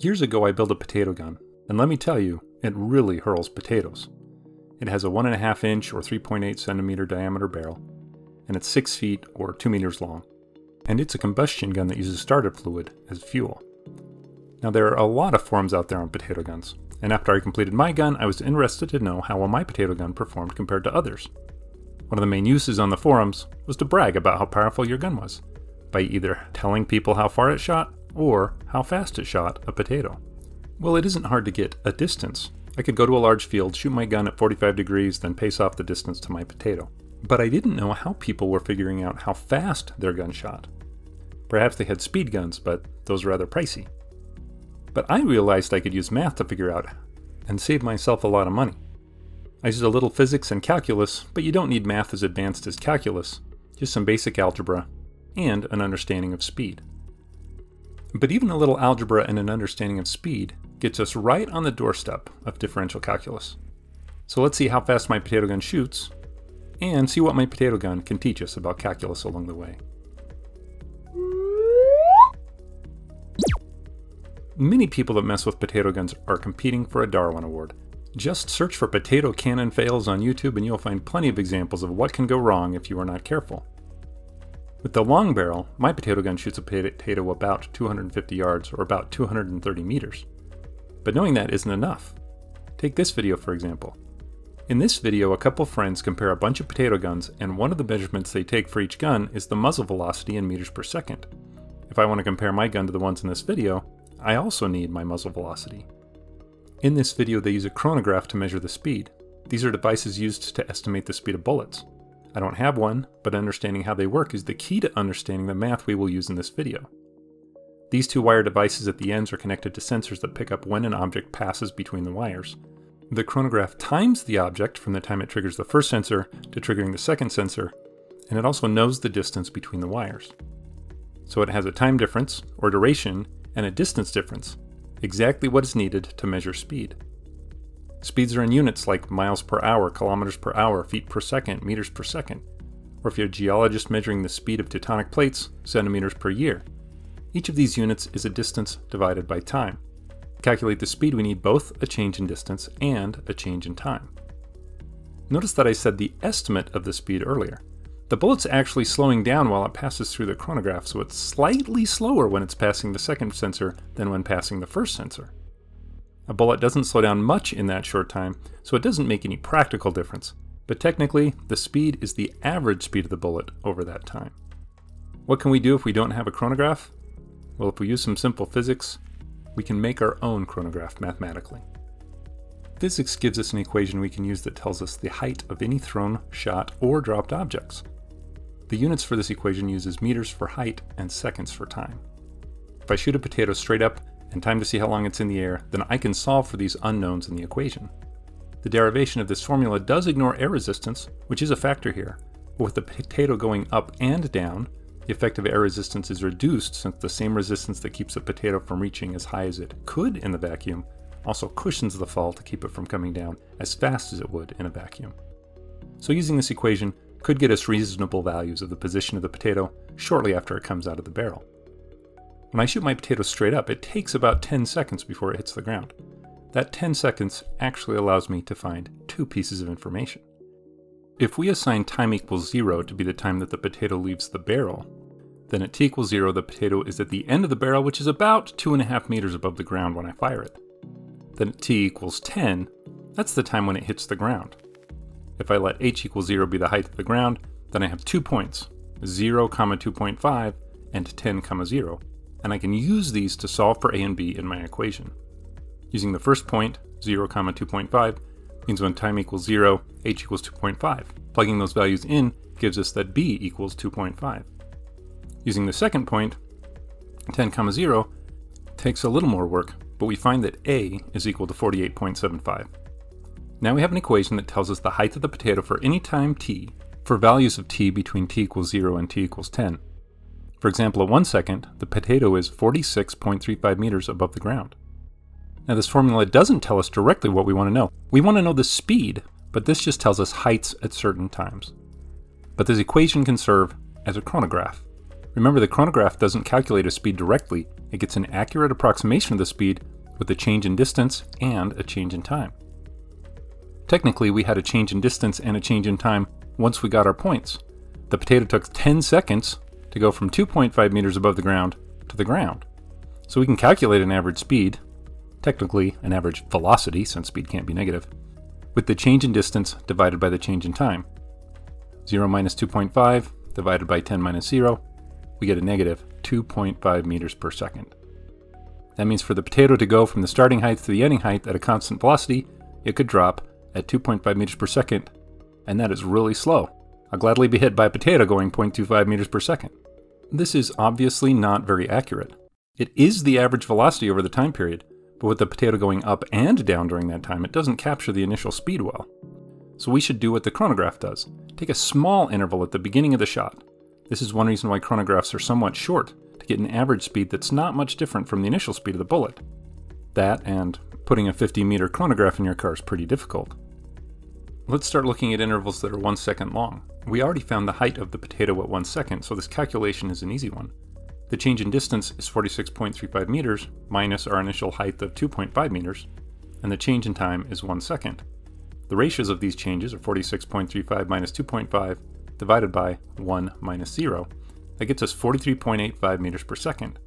Years ago I built a potato gun, and let me tell you, it really hurls potatoes. It has a 1.5 inch or 3.8 centimeter diameter barrel, and it's 6 feet or 2 meters long. And it's a combustion gun that uses starter fluid as fuel. Now there are a lot of forums out there on potato guns, and after I completed my gun, I was interested to know how well my potato gun performed compared to others. One of the main uses on the forums was to brag about how powerful your gun was, by either telling people how far it shot or how fast it shot a potato. Well, it isn't hard to get a distance. I could go to a large field, shoot my gun at 45 degrees, then pace off the distance to my potato. But I didn't know how people were figuring out how fast their gun shot. Perhaps they had speed guns, but those are rather pricey. But I realized I could use math to figure out and save myself a lot of money. I used a little physics and calculus, but you don't need math as advanced as calculus, just some basic algebra and an understanding of speed. But even a little algebra and an understanding of speed gets us right on the doorstep of differential calculus. So let's see how fast my potato gun shoots, and see what my potato gun can teach us about calculus along the way. Many people that mess with potato guns are competing for a Darwin Award. Just search for potato cannon fails on YouTube and you'll find plenty of examples of what can go wrong if you are not careful. With the long barrel, my potato gun shoots a potato about 250 yards or about 230 meters. But knowing that isn't enough. Take this video for example. In this video, a couple friends compare a bunch of potato guns and one of the measurements they take for each gun is the muzzle velocity in meters per second. If I want to compare my gun to the ones in this video, I also need my muzzle velocity. In this video they use a chronograph to measure the speed. These are devices used to estimate the speed of bullets. I don't have one, but understanding how they work is the key to understanding the math we will use in this video. These two wire devices at the ends are connected to sensors that pick up when an object passes between the wires. The chronograph times the object from the time it triggers the first sensor to triggering the second sensor, and it also knows the distance between the wires. So it has a time difference, or duration, and a distance difference, exactly what is needed to measure speed. Speeds are in units like miles per hour, kilometers per hour, feet per second, meters per second, or if you're a geologist measuring the speed of tectonic plates, centimeters per year. Each of these units is a distance divided by time. To calculate the speed, we need both a change in distance and a change in time. Notice that I said the estimate of the speed earlier. The bullet's actually slowing down while it passes through the chronograph, so it's slightly slower when it's passing the second sensor than when passing the first sensor. A bullet doesn't slow down much in that short time, so it doesn't make any practical difference. But technically, the speed is the average speed of the bullet over that time. What can we do if we don't have a chronograph? Well, if we use some simple physics, we can make our own chronograph mathematically. Physics gives us an equation we can use that tells us the height of any thrown, shot, or dropped objects. The units for this equation uses meters for height and seconds for time. If I shoot a potato straight up, and time to see how long it's in the air, then I can solve for these unknowns in the equation. The derivation of this formula does ignore air resistance, which is a factor here, but with the potato going up and down, the effective air resistance is reduced since the same resistance that keeps a potato from reaching as high as it could in the vacuum also cushions the fall to keep it from coming down as fast as it would in a vacuum. So using this equation could get us reasonable values of the position of the potato shortly after it comes out of the barrel. When I shoot my potato straight up, it takes about 10 seconds before it hits the ground. That 10 seconds actually allows me to find two pieces of information. If we assign time equals 0 to be the time that the potato leaves the barrel, then at t equals 0 the potato is at the end of the barrel which is about 2.5 meters above the ground when I fire it. Then at t equals 10, that's the time when it hits the ground. If I let h equals 0 be the height of the ground, then I have two points, 0, comma 2.5 and 10, comma 0 and I can use these to solve for a and b in my equation. Using the first point, 0, comma 2.5, means when time equals 0, h equals 2.5. Plugging those values in gives us that b equals 2.5. Using the second point, 10, comma 0, takes a little more work, but we find that a is equal to 48.75. Now we have an equation that tells us the height of the potato for any time t for values of t between t equals 0 and t equals 10. For example, at 1 second, the potato is 46.35 meters above the ground. Now this formula doesn't tell us directly what we want to know. We want to know the speed, but this just tells us heights at certain times. But this equation can serve as a chronograph. Remember the chronograph doesn't calculate a speed directly, it gets an accurate approximation of the speed with a change in distance and a change in time. Technically, we had a change in distance and a change in time once we got our points. The potato took 10 seconds to go from 2.5 meters above the ground to the ground. So we can calculate an average speed, technically an average velocity since speed can't be negative, with the change in distance divided by the change in time. 0 minus 2.5 divided by 10 minus 0, we get a negative 2.5 meters per second. That means for the potato to go from the starting height to the ending height at a constant velocity, it could drop at 2.5 meters per second, and that is really slow. I'll gladly be hit by a potato going 0.25 meters per second. This is obviously not very accurate. It is the average velocity over the time period, but with the potato going up and down during that time, it doesn't capture the initial speed well. So we should do what the chronograph does. Take a small interval at the beginning of the shot. This is one reason why chronographs are somewhat short, to get an average speed that's not much different from the initial speed of the bullet. That and putting a 50 meter chronograph in your car is pretty difficult. Let's start looking at intervals that are one second long. We already found the height of the potato at one second, so this calculation is an easy one. The change in distance is 46.35 meters minus our initial height of 2.5 meters, and the change in time is one second. The ratios of these changes are 46.35 minus 2.5 divided by 1 minus 0. That gets us 43.85 meters per second.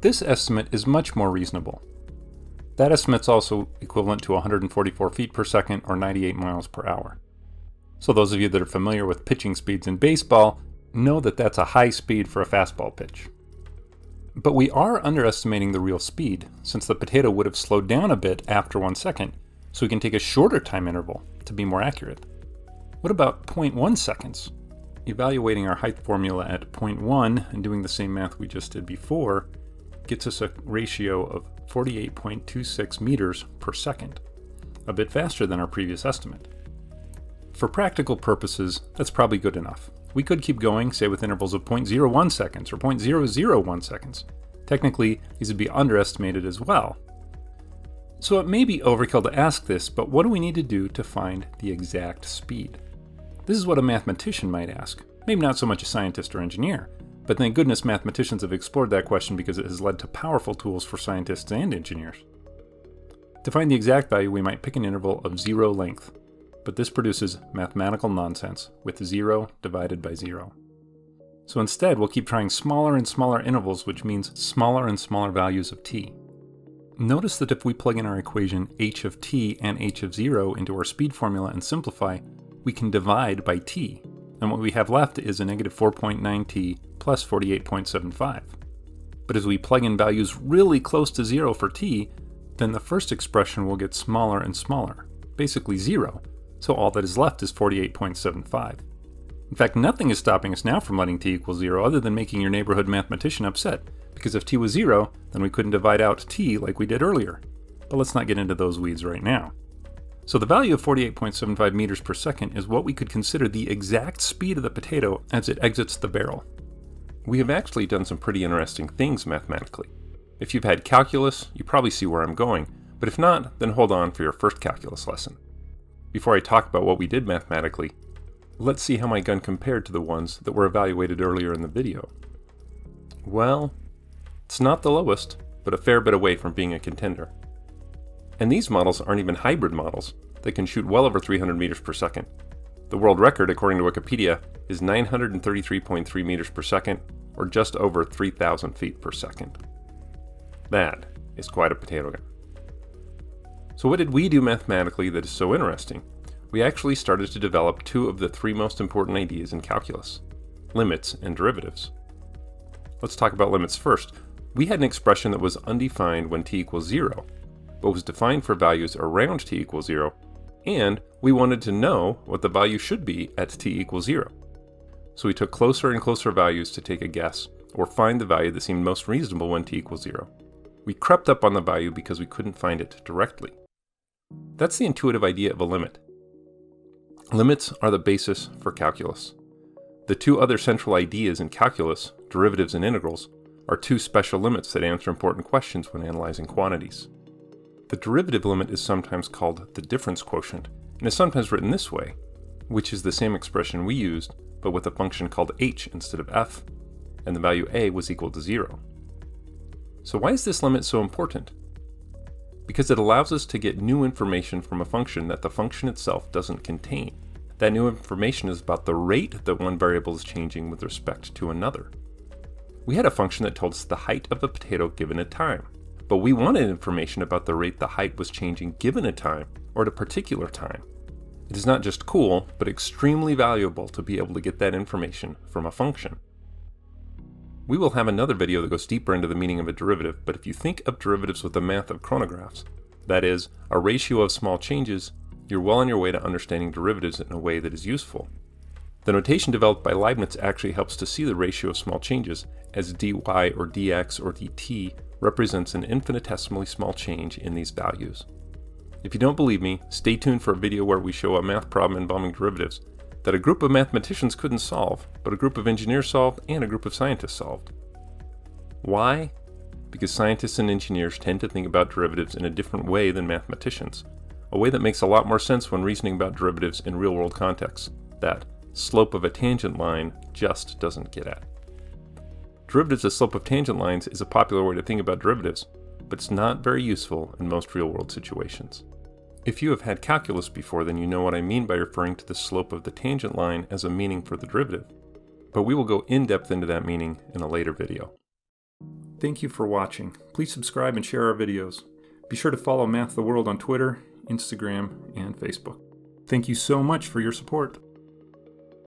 This estimate is much more reasonable. That estimate's also equivalent to 144 feet per second or 98 miles per hour. So those of you that are familiar with pitching speeds in baseball know that that's a high speed for a fastball pitch. But we are underestimating the real speed, since the potato would have slowed down a bit after one second, so we can take a shorter time interval to be more accurate. What about 0.1 seconds? Evaluating our height formula at 0.1 and doing the same math we just did before gets us a ratio of 48.26 meters per second, a bit faster than our previous estimate. For practical purposes, that's probably good enough. We could keep going, say with intervals of 0.01 seconds or 0.001 seconds. Technically, these would be underestimated as well. So it may be overkill to ask this, but what do we need to do to find the exact speed? This is what a mathematician might ask, maybe not so much a scientist or engineer, but thank goodness mathematicians have explored that question because it has led to powerful tools for scientists and engineers. To find the exact value, we might pick an interval of zero length, but this produces mathematical nonsense with zero divided by zero. So instead, we'll keep trying smaller and smaller intervals, which means smaller and smaller values of t. Notice that if we plug in our equation h of t and h of 0 into our speed formula and simplify, we can divide by t, and what we have left is a negative 4.9t plus 48.75. But as we plug in values really close to zero for t, then the first expression will get smaller and smaller, basically zero, so all that is left is 48.75. In fact, nothing is stopping us now from letting t equal zero other than making your neighborhood mathematician upset, because if t was zero, then we couldn't divide out t like we did earlier. But let's not get into those weeds right now. So the value of 48.75 meters per second is what we could consider the exact speed of the potato as it exits the barrel. We have actually done some pretty interesting things mathematically. If you've had calculus, you probably see where I'm going, but if not, then hold on for your first calculus lesson. Before I talk about what we did mathematically, let's see how my gun compared to the ones that were evaluated earlier in the video. Well, it's not the lowest, but a fair bit away from being a contender. And these models aren't even hybrid models. They can shoot well over 300 meters per second. The world record, according to Wikipedia, is 933.3 meters per second, or just over 3,000 feet per second. That is quite a potato gun. So, what did we do mathematically that is so interesting? We actually started to develop two of the three most important ideas in calculus limits and derivatives. Let's talk about limits first. We had an expression that was undefined when t equals 0, but was defined for values around t equals 0, and we wanted to know what the value should be at t equals 0. So we took closer and closer values to take a guess, or find the value that seemed most reasonable when t equals 0. We crept up on the value because we couldn't find it directly. That's the intuitive idea of a limit. Limits are the basis for calculus. The two other central ideas in calculus, derivatives and integrals, are two special limits that answer important questions when analyzing quantities. The derivative limit is sometimes called the difference quotient, and is sometimes written this way, which is the same expression we used, but with a function called h instead of f, and the value a was equal to 0. So why is this limit so important? because it allows us to get new information from a function that the function itself doesn't contain. That new information is about the rate that one variable is changing with respect to another. We had a function that told us the height of a potato given a time, but we wanted information about the rate the height was changing given a time, or at a particular time. It is not just cool, but extremely valuable to be able to get that information from a function. We will have another video that goes deeper into the meaning of a derivative, but if you think of derivatives with the math of chronographs, that is, a ratio of small changes, you're well on your way to understanding derivatives in a way that is useful. The notation developed by Leibniz actually helps to see the ratio of small changes, as dy or dx or dt represents an infinitesimally small change in these values. If you don't believe me, stay tuned for a video where we show a math problem involving derivatives that a group of mathematicians couldn't solve, but a group of engineers solved and a group of scientists solved. Why? Because scientists and engineers tend to think about derivatives in a different way than mathematicians, a way that makes a lot more sense when reasoning about derivatives in real world contexts, that slope of a tangent line just doesn't get at. Derivatives as slope of tangent lines is a popular way to think about derivatives, but it's not very useful in most real world situations. If you have had calculus before, then you know what I mean by referring to the slope of the tangent line as a meaning for the derivative. But we will go in depth into that meaning in a later video. Thank you for watching. Please subscribe and share our videos. Be sure to follow Math the World on Twitter, Instagram, and Facebook. Thank you so much for your support.